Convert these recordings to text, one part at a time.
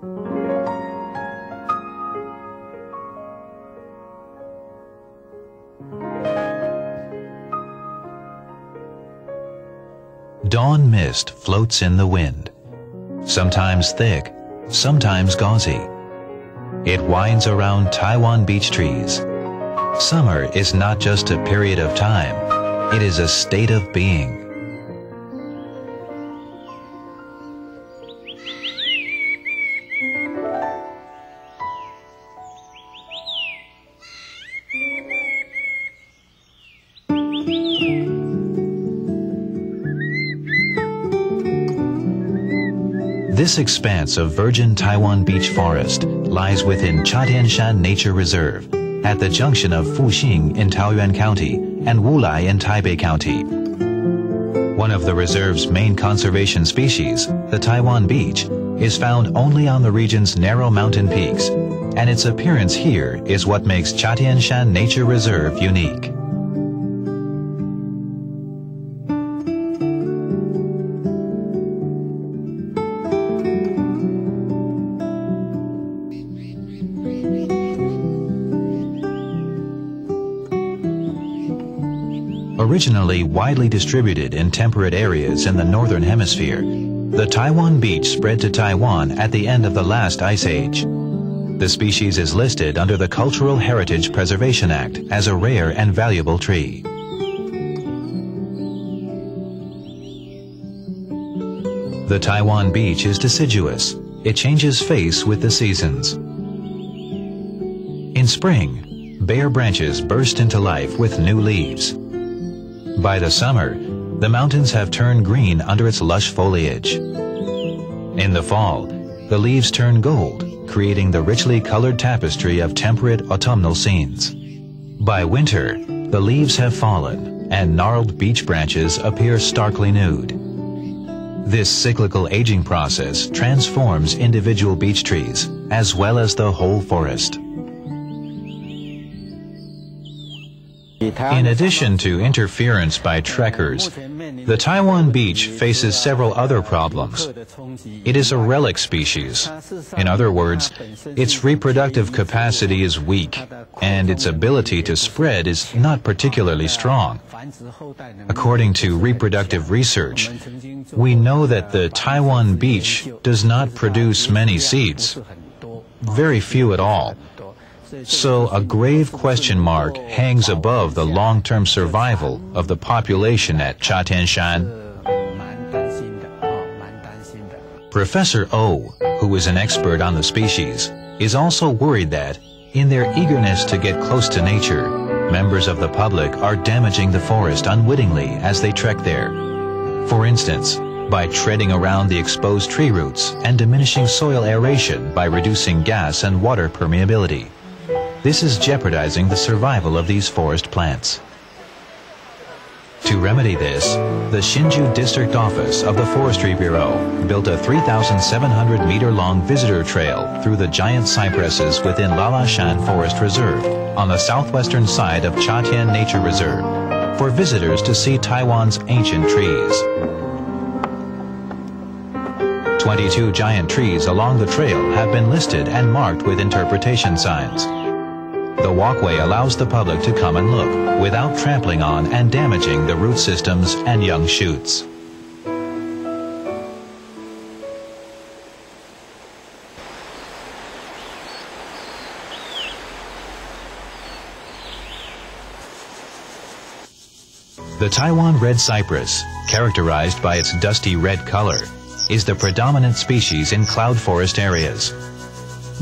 Dawn mist floats in the wind, sometimes thick, sometimes gauzy. It winds around Taiwan beech trees. Summer is not just a period of time, it is a state of being. This expanse of virgin Taiwan beech forest lies within Chatianshan Nature Reserve at the junction of Fuxing in Taoyuan County and Wulai in Taipei County. One of the reserve's main conservation species, the Taiwan beech, is found only on the region's narrow mountain peaks, and its appearance here is what makes Chatianshan Nature Reserve unique. Originally widely distributed in temperate areas in the northern hemisphere, the Taiwan beech spread to Taiwan at the end of the last ice age. The species is listed under the Cultural Heritage Preservation Act as a rare and valuable tree. The Taiwan beech is deciduous. It changes face with the seasons. In spring, bare branches burst into life with new leaves. By the summer, the mountains have turned green under its lush foliage. In the fall, the leaves turn gold, creating the richly colored tapestry of temperate autumnal scenes. By winter, the leaves have fallen and gnarled beech branches appear starkly nude. This cyclical aging process transforms individual beech trees as well as the whole forest. In addition to interference by trekkers, the Taiwan beech faces several other problems. It is a relic species. In other words, its reproductive capacity is weak, and its ability to spread is not particularly strong. According to reproductive research, we know that the Taiwan beech does not produce many seeds, very few at all. So a grave question mark hangs above the long-term survival of the population at Chatianshan. Professor O, who is an expert on the species, is also worried that, in their eagerness to get close to nature, members of the public are damaging the forest unwittingly as they trek there. For instance, by treading around the exposed tree roots and diminishing soil aeration by reducing gas and water permeability. This is jeopardizing the survival of these forest plants. To remedy this, the Hsinchu District Office of the Forestry Bureau built a 3,700 meter long visitor trail through the giant cypresses within Lalashan Forest Reserve on the southwestern side of Chatian Nature Reserve for visitors to see Taiwan's ancient trees. 22 giant trees along the trail have been listed and marked with interpretation signs. The walkway allows the public to come and look without trampling on and damaging the root systems and young shoots. The Taiwan red cypress, characterized by its dusty red color, is the predominant species in cloud forest areas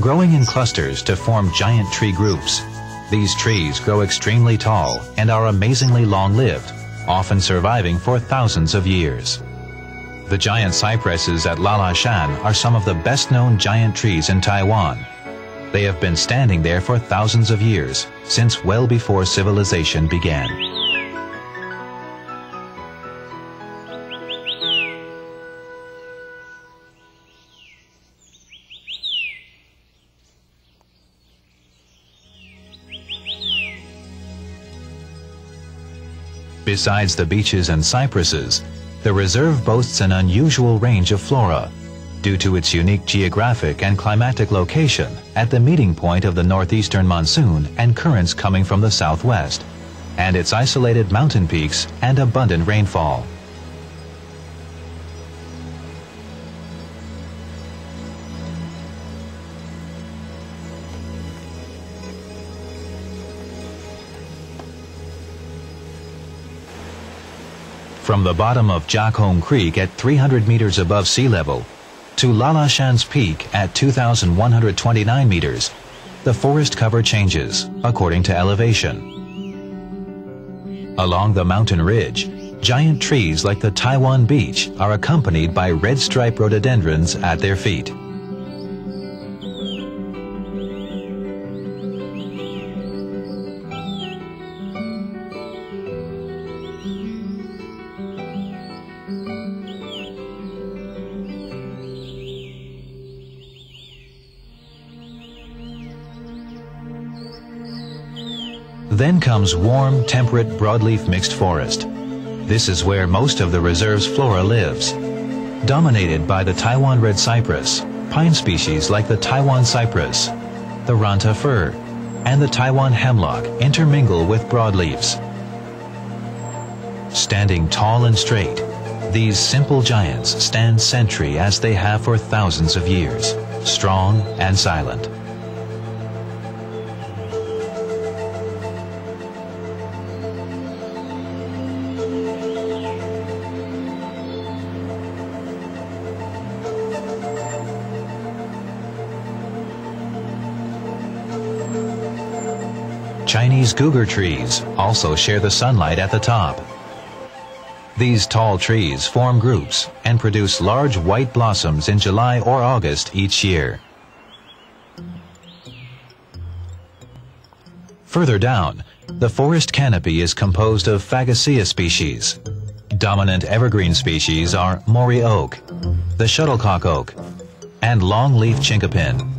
growing in clusters to form giant tree groups. These trees grow extremely tall and are amazingly long-lived, often surviving for thousands of years. The giant cypresses at Lala Shan are some of the best-known giant trees in Taiwan. They have been standing there for thousands of years, since well before civilization began. Besides the beeches and cypresses, the reserve boasts an unusual range of flora due to its unique geographic and climatic location at the meeting point of the northeastern monsoon and currents coming from the southwest, and its isolated mountain peaks and abundant rainfall. From the bottom of Jiakong Creek at 300 meters above sea level to Lalashan's peak at 2,129 meters, the forest cover changes according to elevation. Along the mountain ridge, giant trees like the Taiwan beech are accompanied by red stripe rhododendrons at their feet. Then comes warm, temperate broadleaf mixed forest. This is where most of the reserve's flora lives. Dominated by the Taiwan red cypress, pine species like the Taiwan cypress, the Luanta fir, and the Taiwan hemlock intermingle with broadleaves. Standing tall and straight, these simple giants stand sentry as they have for thousands of years, strong and silent. Chinese guger trees also share the sunlight at the top. These tall trees form groups and produce large white blossoms in July or August each year. Further down, the forest canopy is composed of Fagaceae species. Dominant evergreen species are Mori oak, the shuttlecock oak, and longleaf chinkapin.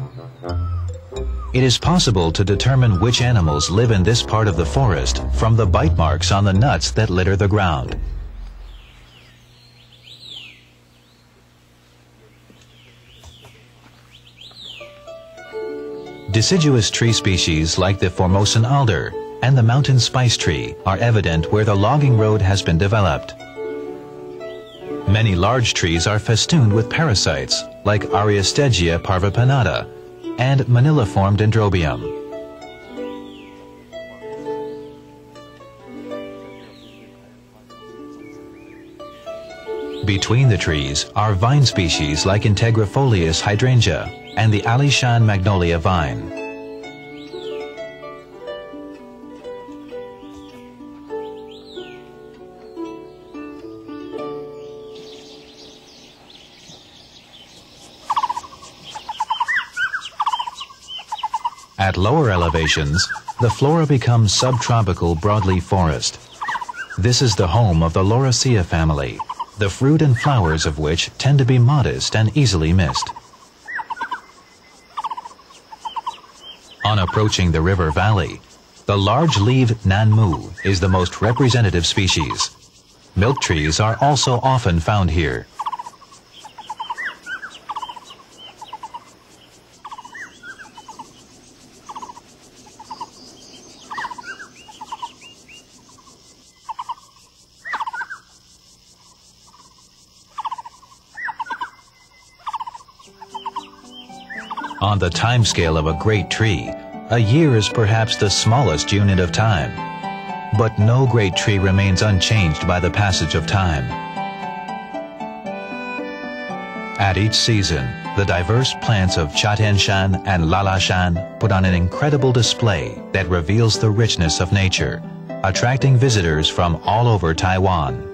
It is possible to determine which animals live in this part of the forest from the bite marks on the nuts that litter the ground. Deciduous tree species like the Formosan alder and the mountain spice tree are evident where the logging road has been developed. Many large trees are festooned with parasites like Araiostegia parvipinnata, and moniliform dendrobium. Between the trees are vine species like Integrifolius hydrangea and the Alishan magnolia vine. At lower elevations, the flora becomes subtropical broadleaf forest. This is the home of the Lauraceae family, the fruit and flowers of which tend to be modest and easily missed. On approaching the river valley, the large-leaved nanmu is the most representative species. Milk trees are also often found here. On the timescale of a great tree, a year is perhaps the smallest unit of time. But no great tree remains unchanged by the passage of time. At each season, the diverse plants of Chatianshan and Lalashan put on an incredible display that reveals the richness of nature, attracting visitors from all over Taiwan.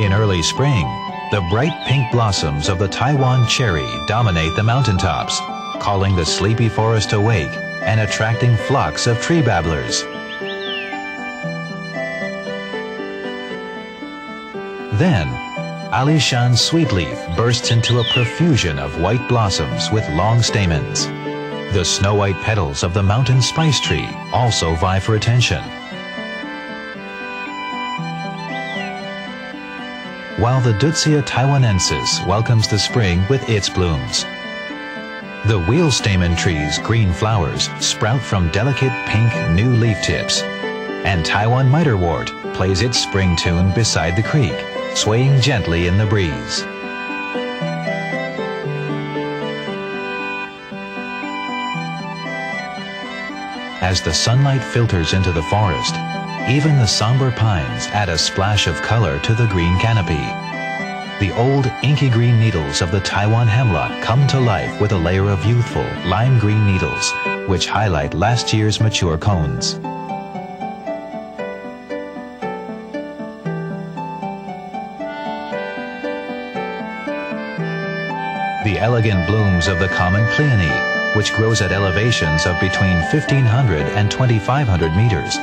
In early spring, the bright pink blossoms of the Taiwan cherry dominate the mountaintops, calling the sleepy forest awake and attracting flocks of tree babblers. Then, Alishan sweetleaf bursts into a profusion of white blossoms with long stamens. The snow-white petals of the mountain spice tree also vie for attention. While the Deutzia taiwanensis welcomes the spring with its blooms. The wheel stamen tree's green flowers sprout from delicate pink new leaf tips. And Taiwan miterwort plays its spring tune beside the creek, swaying gently in the breeze. As the sunlight filters into the forest, even the somber pines add a splash of color to the green canopy. The old inky green needles of the Taiwan hemlock come to life with a layer of youthful lime green needles, which highlight last year's mature cones. The elegant blooms of the common peony which grows at elevations of between 1,500 and 2,500 meters,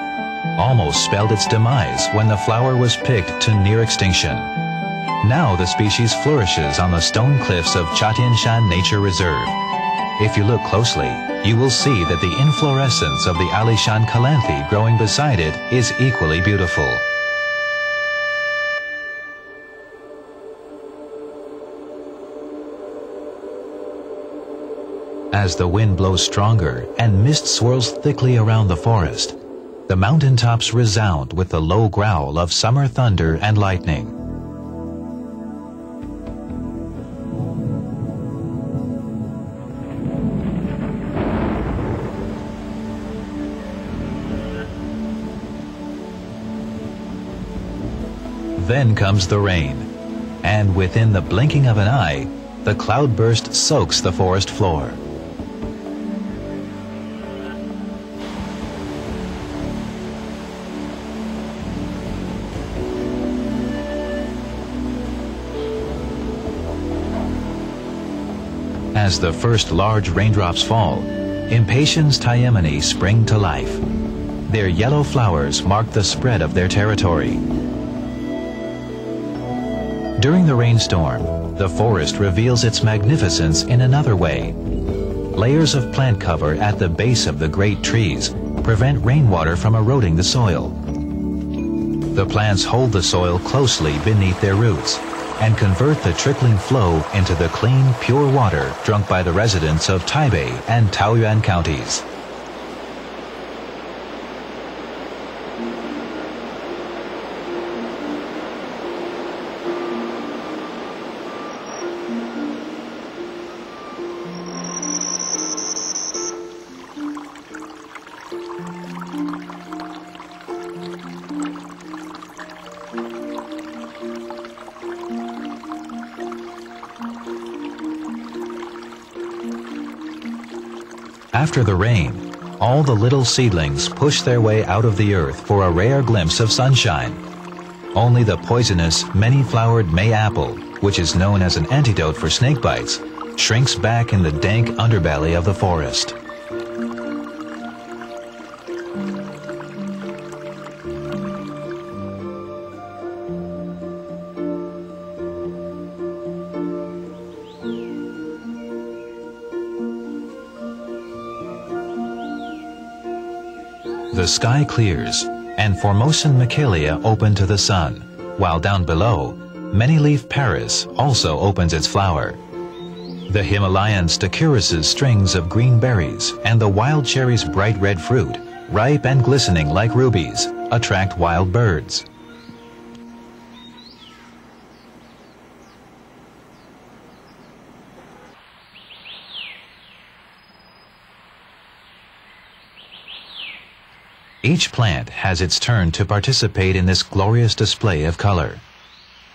almost spelled its demise when the flower was picked to near extinction. Now the species flourishes on the stone cliffs of Chatianshan Nature Reserve. If you look closely, you will see that the inflorescence of the Alishan calanthe growing beside it is equally beautiful. As the wind blows stronger and mist swirls thickly around the forest, the mountaintops resound with the low growl of summer thunder and lightning. Then comes the rain, and within the blinking of an eye, the cloudburst soaks the forest floor. As the first large raindrops fall, Impatiens tayemonii spring to life. Their yellow flowers mark the spread of their territory. During the rainstorm, the forest reveals its magnificence in another way. Layers of plant cover at the base of the great trees prevent rainwater from eroding the soil. The plants hold the soil closely beneath their roots, and convert the trickling flow into the clean, pure water drunk by the residents of Taipei and Taoyuan counties. After the rain, all the little seedlings push their way out of the earth for a rare glimpse of sunshine. Only the poisonous, many-flowered mayapple, which is known as an antidote for snake bites, shrinks back in the dank underbelly of the forest. The sky clears, and Formosan Michelia open to the sun, while down below, many-leaf Paris also opens its flower. The Himalayan Stachyurus's strings of green berries and the wild cherry's bright red fruit, ripe and glistening like rubies, attract wild birds. Each plant has its turn to participate in this glorious display of color.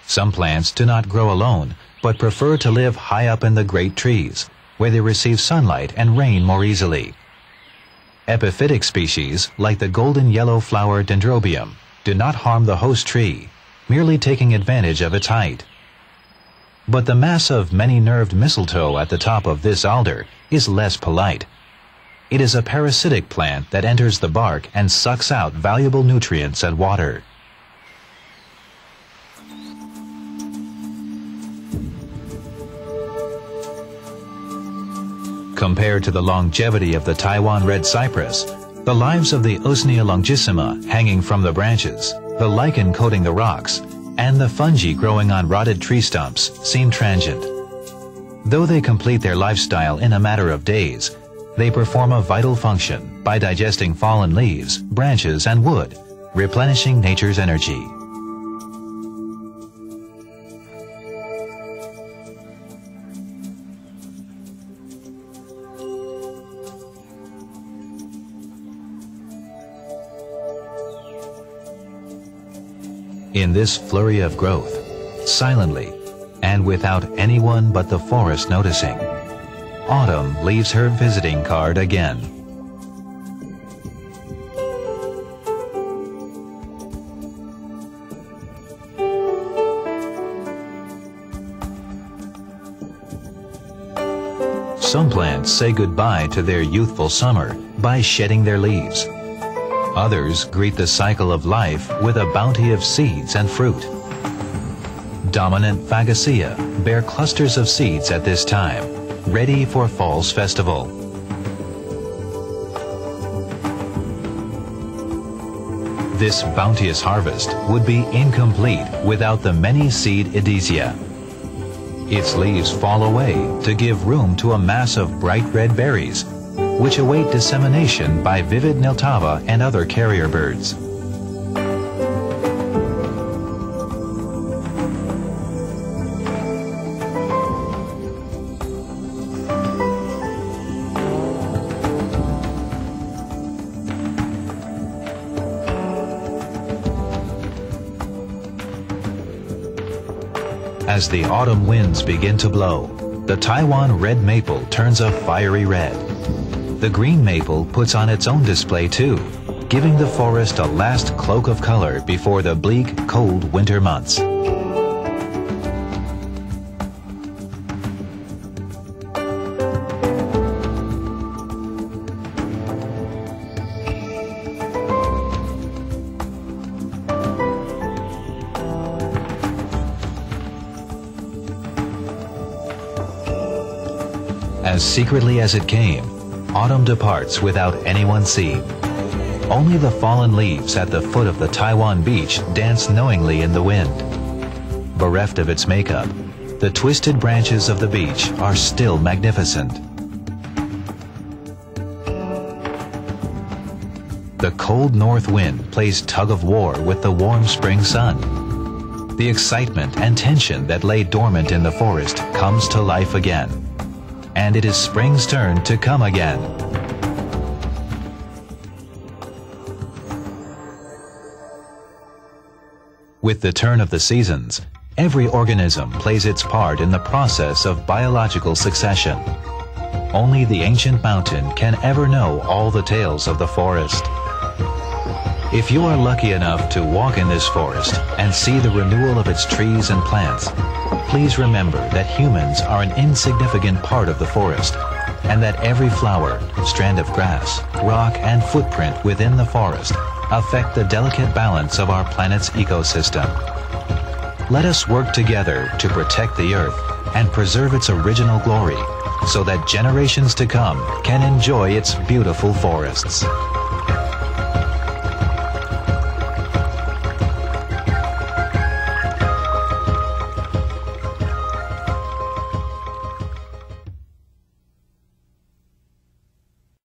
Some plants do not grow alone, but prefer to live high up in the great trees, where they receive sunlight and rain more easily. Epiphytic species, like the golden yellow flower dendrobium, do not harm the host tree, merely taking advantage of its height. But the mass of many-nerved mistletoe at the top of this alder is less polite it is a parasitic plant that enters the bark and sucks out valuable nutrients and water. Compared to the longevity of the Taiwan red cypress, the lives of the Usnea longissima hanging from the branches, the lichen coating the rocks, and the fungi growing on rotted tree stumps seem transient. Though they complete their lifestyle in a matter of days, they perform a vital function by digesting fallen leaves, branches, and wood, replenishing nature's energy. In this flurry of growth, silently, and without anyone but the forest noticing, Autumn leaves her visiting card again. Some plants say goodbye to their youthful summer by shedding their leaves. Others greet the cycle of life with a bounty of seeds and fruit. Dominant Fagaceae bear clusters of seeds at this time, ready for fall's festival. This bounteous harvest would be incomplete without the many-seed Idesia. Its leaves fall away to give room to a mass of bright red berries which await dissemination by vivid Niltava and other carrier birds. As the autumn winds begin to blow, the Taiwan red maple turns a fiery red. The green maple puts on its own display too, giving the forest a last cloak of color before the bleak, cold winter months. As secretly as it came, autumn departs without anyone seeing. Only the fallen leaves at the foot of the Taiwan beech dance knowingly in the wind. Bereft of its makeup, the twisted branches of the beech are still magnificent. The cold north wind plays tug of war with the warm spring sun. The excitement and tension that lay dormant in the forest comes to life again and it is spring's turn to come again. With the turn of the seasons, every organism plays its part in the process of biological succession. Only the ancient mountain can ever know all the tales of the forest. If you are lucky enough to walk in this forest and see the renewal of its trees and plants, please remember that humans are an insignificant part of the forest and that every flower, strand of grass, rock, and footprint within the forest affect the delicate balance of our planet's ecosystem. Let us work together to protect the earth and preserve its original glory so that generations to come can enjoy its beautiful forests.